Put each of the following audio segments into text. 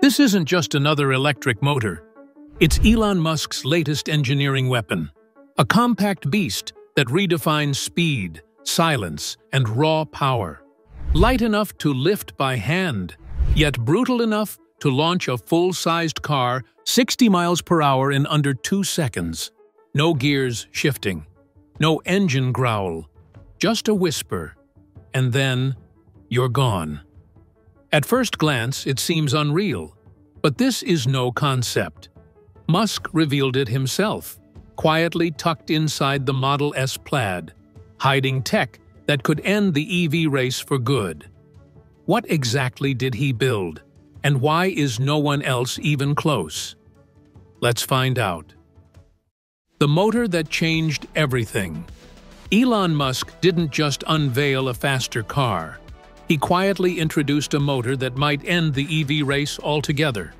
This isn't just another electric motor. It's Elon Musk's latest engineering weapon, a compact beast that redefines speed, silence, and raw power. Light enough to lift by hand, yet brutal enough to launch a full-sized car 60 miles per hour in under two seconds. No gears shifting, no engine growl, just a whisper, and then you're gone. At first glance, it seems unreal, but this is no concept. Musk revealed it himself, quietly tucked inside the Model S Plaid, hiding tech that could end the EV race for good. What exactly did he build, and why is no one else even close? Let's find out. The motor that changed everything. Elon Musk didn't just unveil a faster car. He quietly introduced a motor that might end the EV race altogether.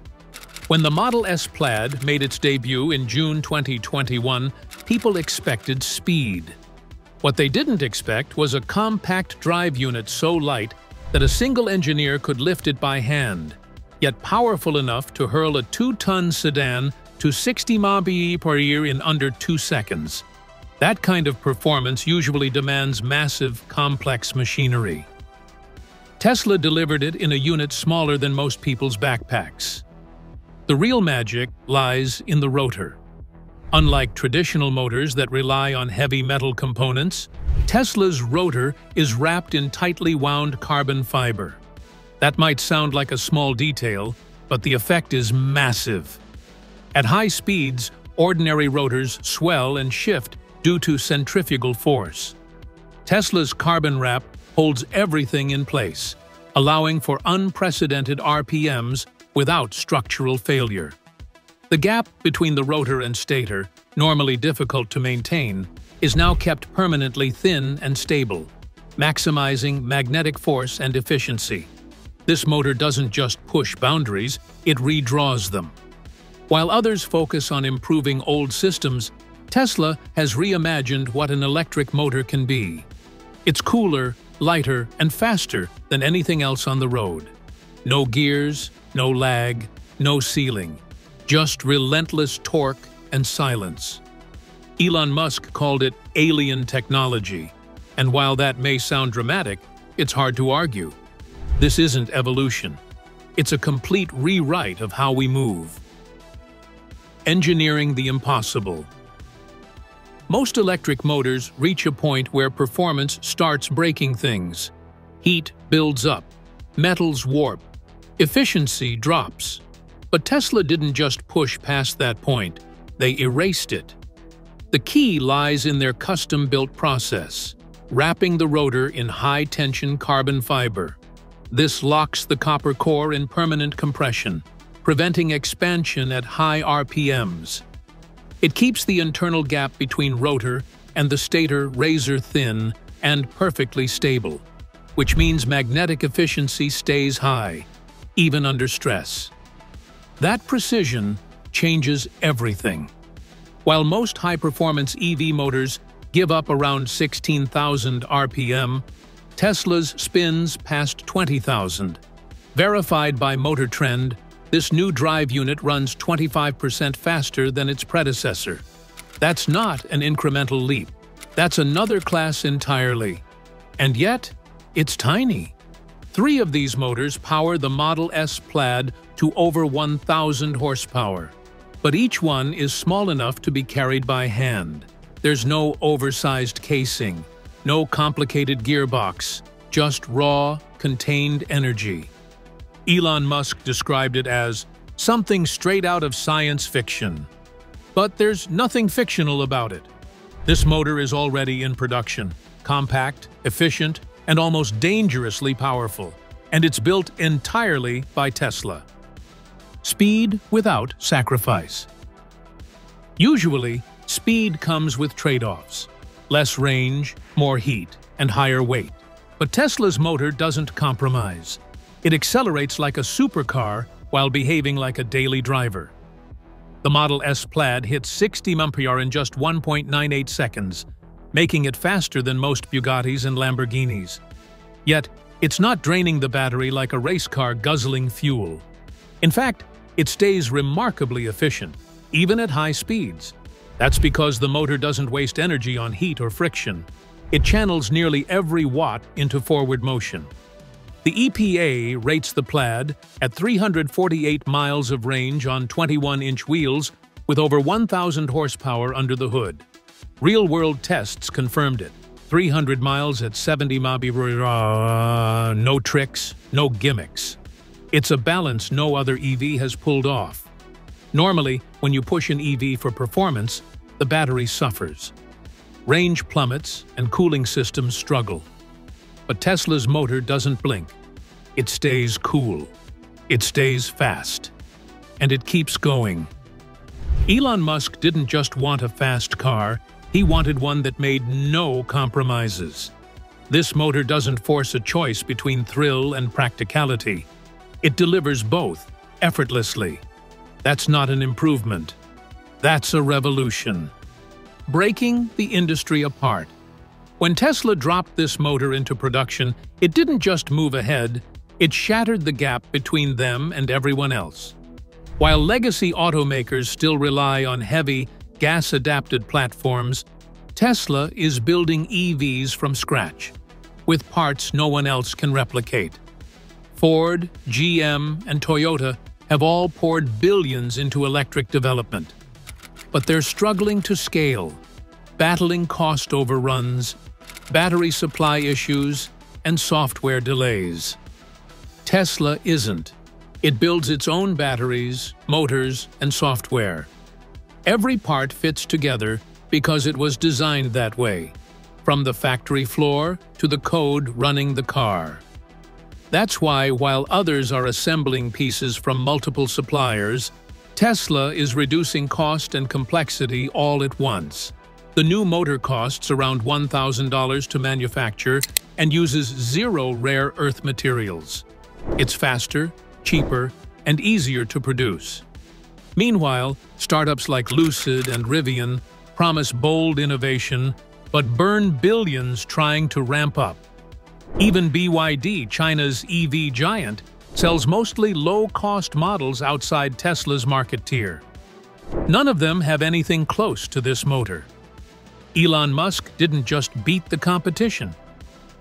When the Model S Plaid made its debut in June 2021, people expected speed. What they didn't expect was a compact drive unit so light that a single engineer could lift it by hand, yet powerful enough to hurl a two-ton sedan to 60 mph per year in under two seconds. That kind of performance usually demands massive, complex machinery. Tesla delivered it in a unit smaller than most people's backpacks. The real magic lies in the rotor. Unlike traditional motors that rely on heavy metal components, Tesla's rotor is wrapped in tightly wound carbon fiber. That might sound like a small detail, but the effect is massive. At high speeds, ordinary rotors swell and shift due to centrifugal force. Tesla's carbon wrap holds everything in place, allowing for unprecedented RPMs without structural failure. The gap between the rotor and stator, normally difficult to maintain, is now kept permanently thin and stable, maximizing magnetic force and efficiency. This motor doesn't just push boundaries, it redraws them. While others focus on improving old systems, Tesla has reimagined what an electric motor can be. It's cooler, lighter, and faster than anything else on the road. No gears, no lag, no ceiling, just relentless torque and silence. Elon Musk called it alien technology, and while that may sound dramatic, it's hard to argue. This isn't evolution. It's a complete rewrite of how we move. Engineering the impossible most electric motors reach a point where performance starts breaking things. Heat builds up, metals warp, efficiency drops. But Tesla didn't just push past that point, they erased it. The key lies in their custom-built process, wrapping the rotor in high-tension carbon fiber. This locks the copper core in permanent compression, preventing expansion at high RPMs. It keeps the internal gap between rotor and the stator razor-thin and perfectly stable, which means magnetic efficiency stays high, even under stress. That precision changes everything. While most high-performance EV motors give up around 16,000 RPM, Tesla's spins past 20,000. Verified by Motor Trend, this new drive unit runs 25% faster than its predecessor. That's not an incremental leap. That's another class entirely. And yet, it's tiny. Three of these motors power the Model S Plaid to over 1,000 horsepower. But each one is small enough to be carried by hand. There's no oversized casing, no complicated gearbox, just raw, contained energy. Elon Musk described it as something straight out of science fiction. But there's nothing fictional about it. This motor is already in production, compact, efficient, and almost dangerously powerful, and it's built entirely by Tesla. Speed without sacrifice. Usually, speed comes with trade-offs. Less range, more heat, and higher weight. But Tesla's motor doesn't compromise. It accelerates like a supercar while behaving like a daily driver. The Model S Plaid hits 60 mph in just 1.98 seconds, making it faster than most Bugattis and Lamborghinis. Yet, it's not draining the battery like a race car guzzling fuel. In fact, it stays remarkably efficient, even at high speeds. That's because the motor doesn't waste energy on heat or friction. It channels nearly every watt into forward motion. The EPA rates the Plaid at 348 miles of range on 21-inch wheels with over 1,000 horsepower under the hood. Real-world tests confirmed it. 300 miles at 70 mph, no tricks, no gimmicks. It's a balance no other EV has pulled off. Normally, when you push an EV for performance, the battery suffers. Range plummets and cooling systems struggle. But Tesla's motor doesn't blink. It stays cool. It stays fast. And it keeps going. Elon Musk didn't just want a fast car, he wanted one that made no compromises. This motor doesn't force a choice between thrill and practicality. It delivers both, effortlessly. That's not an improvement. That's a revolution. Breaking the industry apart. When Tesla dropped this motor into production, it didn't just move ahead, it shattered the gap between them and everyone else. While legacy automakers still rely on heavy, gas-adapted platforms, Tesla is building EVs from scratch, with parts no one else can replicate. Ford, GM, and Toyota have all poured billions into electric development. But they're struggling to scale, battling cost overruns, battery supply issues, and software delays. Tesla isn't. It builds its own batteries, motors, and software. Every part fits together because it was designed that way, from the factory floor to the code running the car. That's why, while others are assembling pieces from multiple suppliers, Tesla is reducing cost and complexity all at once. The new motor costs around $1,000 to manufacture and uses zero rare earth materials. It's faster, cheaper, and easier to produce. Meanwhile, startups like Lucid and Rivian promise bold innovation, but burn billions trying to ramp up. Even BYD, China's EV giant, sells mostly low-cost models outside Tesla's market tier. None of them have anything close to this motor. Elon Musk didn't just beat the competition.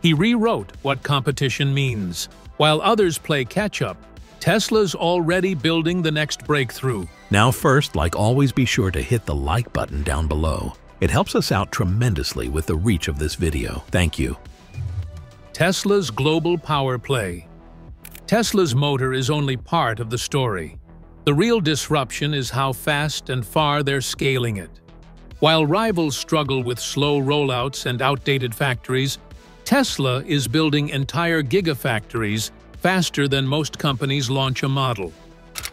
He rewrote what competition means. While others play catch-up, Tesla's already building the next breakthrough. Now first, like always be sure to hit the like button down below. It helps us out tremendously with the reach of this video. Thank you. Tesla's global power play. Tesla's motor is only part of the story. The real disruption is how fast and far they're scaling it. While rivals struggle with slow rollouts and outdated factories, Tesla is building entire gigafactories faster than most companies launch a model.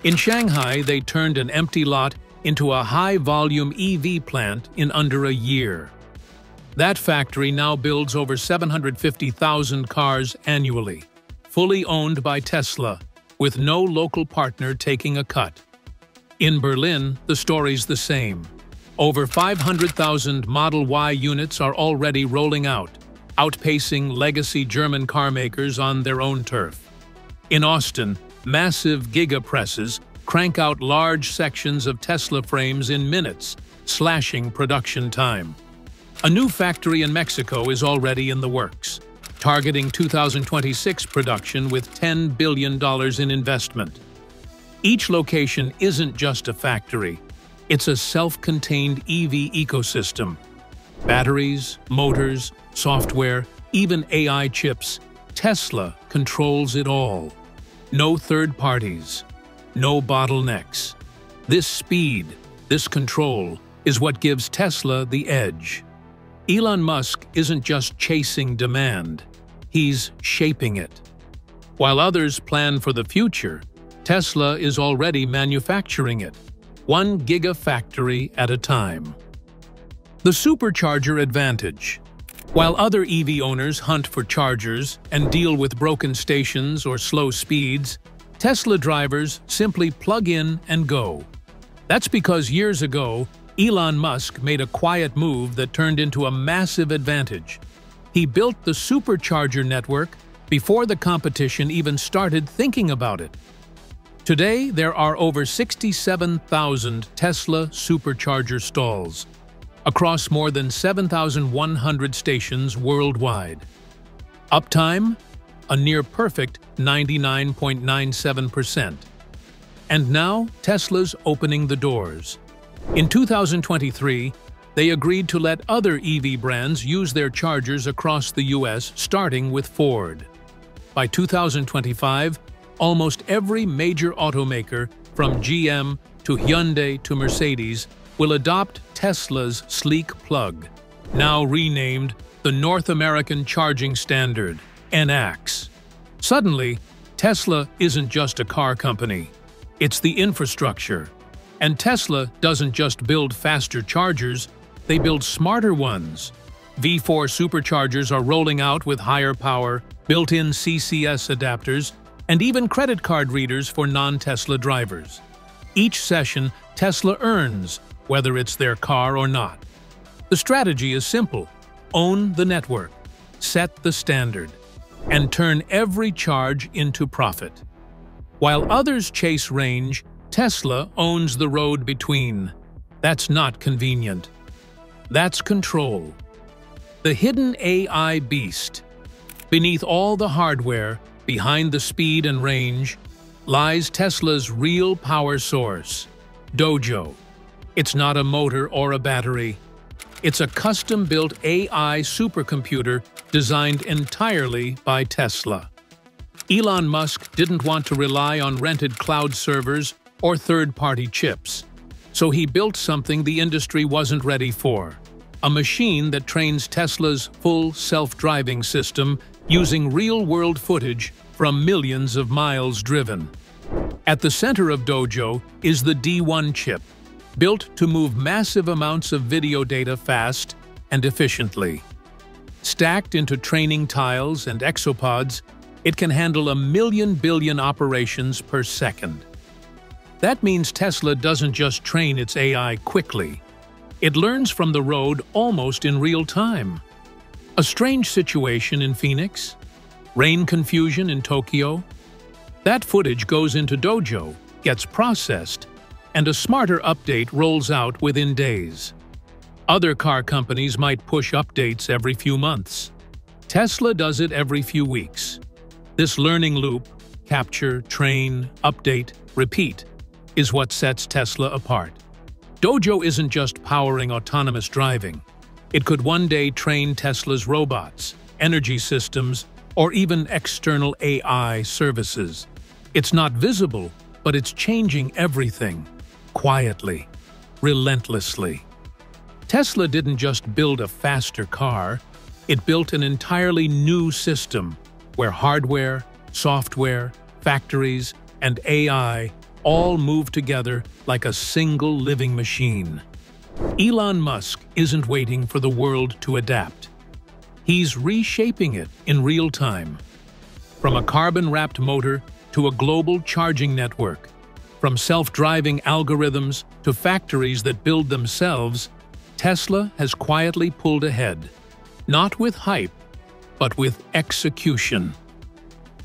In Shanghai, they turned an empty lot into a high-volume EV plant in under a year. That factory now builds over 750,000 cars annually, fully owned by Tesla, with no local partner taking a cut. In Berlin, the story's the same. Over 500,000 Model Y units are already rolling out, outpacing legacy German carmakers on their own turf. In Austin, massive gigapresses crank out large sections of Tesla frames in minutes, slashing production time. A new factory in Mexico is already in the works, targeting 2026 production with $10 billion in investment. Each location isn't just a factory, it's a self-contained EV ecosystem. Batteries, motors, software, even AI chips Tesla controls it all. No third parties, no bottlenecks. This speed, this control, is what gives Tesla the edge. Elon Musk isn't just chasing demand, he's shaping it. While others plan for the future, Tesla is already manufacturing it, one gigafactory at a time. The supercharger advantage while other EV owners hunt for chargers and deal with broken stations or slow speeds, Tesla drivers simply plug in and go. That's because years ago, Elon Musk made a quiet move that turned into a massive advantage. He built the supercharger network before the competition even started thinking about it. Today, there are over 67,000 Tesla supercharger stalls across more than 7,100 stations worldwide. Uptime? A near-perfect 99.97%. And now, Tesla's opening the doors. In 2023, they agreed to let other EV brands use their chargers across the US, starting with Ford. By 2025, almost every major automaker, from GM to Hyundai to Mercedes, will adopt Tesla's sleek plug, now renamed the North American Charging Standard, NACS. Suddenly, Tesla isn't just a car company. It's the infrastructure. And Tesla doesn't just build faster chargers, they build smarter ones. V4 superchargers are rolling out with higher power, built-in CCS adapters, and even credit card readers for non-Tesla drivers. Each session, Tesla earns, whether it's their car or not. The strategy is simple. Own the network, set the standard, and turn every charge into profit. While others chase range, Tesla owns the road between. That's not convenient. That's control. The hidden AI beast. Beneath all the hardware, behind the speed and range, lies Tesla's real power source, Dojo. It's not a motor or a battery. It's a custom-built AI supercomputer designed entirely by Tesla. Elon Musk didn't want to rely on rented cloud servers or third-party chips, so he built something the industry wasn't ready for, a machine that trains Tesla's full self-driving system using real-world footage from millions of miles driven. At the center of Dojo is the D1 chip, built to move massive amounts of video data fast and efficiently. Stacked into training tiles and ExaPODs, it can handle a million billion operations per second. That means Tesla doesn't just train its AI quickly. It learns from the road almost in real time. A strange situation in Phoenix? Rain confusion in Tokyo? That footage goes into Dojo, gets processed, and a smarter update rolls out within days. Other car companies might push updates every few months. Tesla does it every few weeks. This learning loop, capture, train, update, repeat, is what sets Tesla apart. Dojo isn't just powering autonomous driving. It could one day train Tesla's robots, energy systems, or even external AI services. It's not visible, but it's changing everything, quietly, relentlessly. Tesla didn't just build a faster car, it built an entirely new system where hardware, software, factories, and AI all move together like a single living machine. Elon Musk isn't waiting for the world to adapt. He's reshaping it in real time. From a carbon-wrapped motor to a global charging network, from self-driving algorithms to factories that build themselves, Tesla has quietly pulled ahead, not with hype, but with execution.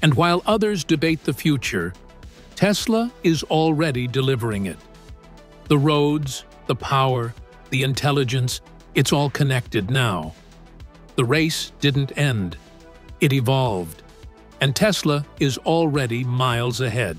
And while others debate the future, Tesla is already delivering it. The roads, the power, the intelligence, it's all connected now. The race didn't end. It evolved. And Tesla is already miles ahead.